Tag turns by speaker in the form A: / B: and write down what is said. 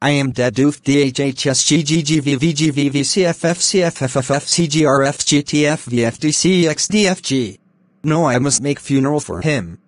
A: I am dead doof D H H S G G G V V G V V C F F C F F F F C G R F G T F V F D C X D F G. No I must make funeral for him.